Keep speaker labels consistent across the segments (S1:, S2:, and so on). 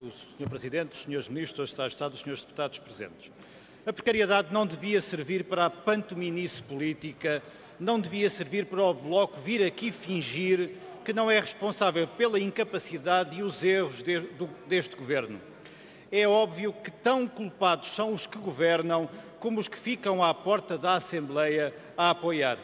S1: Sr. Presidente, Srs. Ministros, Secretário de Estado, os Srs. Deputados presentes. A precariedade não devia servir para a pantominice política, não devia servir para o Bloco vir aqui fingir que não é responsável pela incapacidade e os erros de, do, deste Governo. É óbvio que tão culpados são os que governam como os que ficam à porta da Assembleia a apoiar.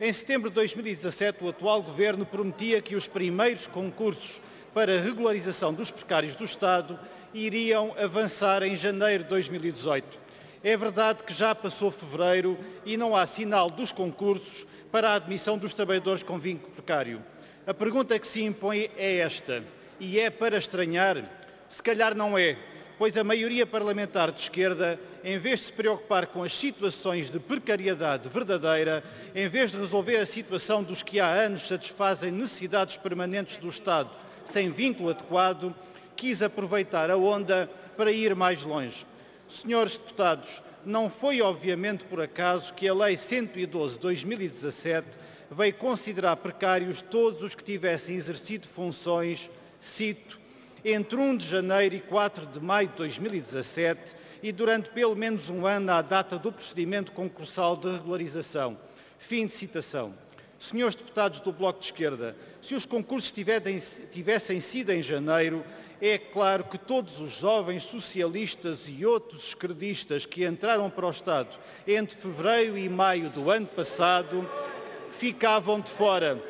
S1: Em setembro de 2017, o atual Governo prometia que os primeiros concursos para a regularização dos precários do Estado iriam avançar em janeiro de 2018. É verdade que já passou fevereiro e não há sinal dos concursos para a admissão dos trabalhadores com vínculo precário. A pergunta que se impõe é esta, e é para estranhar? Se calhar não é, pois a maioria parlamentar de esquerda, em vez de se preocupar com as situações de precariedade verdadeira, em vez de resolver a situação dos que há anos satisfazem necessidades permanentes do Estado sem vínculo adequado, quis aproveitar a onda para ir mais longe. Senhores deputados, não foi obviamente por acaso que a Lei 112-2017 veio considerar precários todos os que tivessem exercido funções, cito, entre 1 de janeiro e 4 de maio de 2017 e durante pelo menos um ano à data do procedimento concursal de regularização. Fim de citação. Senhores deputados do Bloco de Esquerda, se os concursos tivessem sido em janeiro, é claro que todos os jovens socialistas e outros esquerdistas que entraram para o Estado entre fevereiro e maio do ano passado ficavam de fora.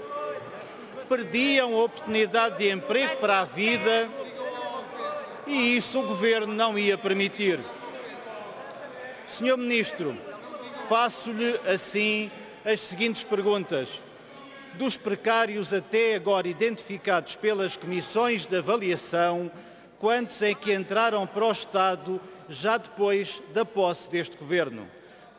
S1: Perdiam a oportunidade de emprego para a vida e isso o Governo não ia permitir. Senhor Ministro, faço-lhe assim as seguintes perguntas. Dos precários até agora identificados pelas comissões de avaliação, quantos é que entraram para o Estado já depois da posse deste Governo?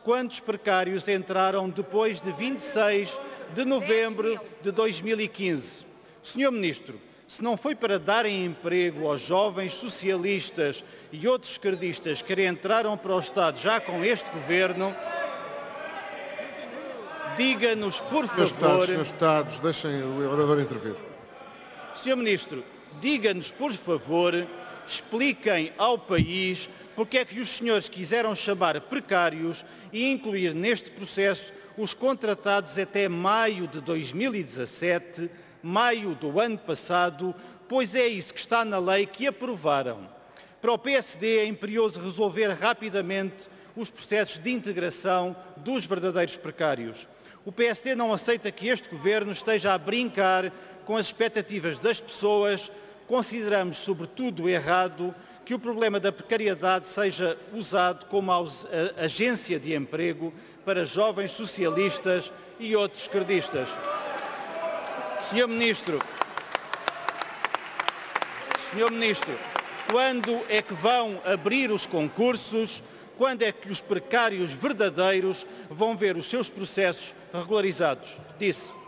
S1: Quantos precários entraram depois de 26 de novembro de 2015? Senhor Ministro, se não foi para darem emprego aos jovens socialistas e outros esquerdistas que entraram para o Estado já com este Governo, diga-nos, por favor...
S2: Deputados, senhores deputados, deixem o orador intervir.
S1: Senhor Ministro, diga-nos, por favor, expliquem ao país porque é que os senhores quiseram chamar precários e incluir neste processo os contratados até maio de 2017, maio do ano passado, pois é isso que está na lei que aprovaram. Para o PSD é imperioso resolver rapidamente os processos de integração dos verdadeiros precários. O PSD não aceita que este Governo esteja a brincar com as expectativas das pessoas. Consideramos, sobretudo, errado que o problema da precariedade seja usado como agência de emprego para jovens socialistas e outros esquerdistas. Senhor Ministro, Senhor Ministro, quando é que vão abrir os concursos? Quando é que os precários verdadeiros vão ver os seus processos regularizados? Disse.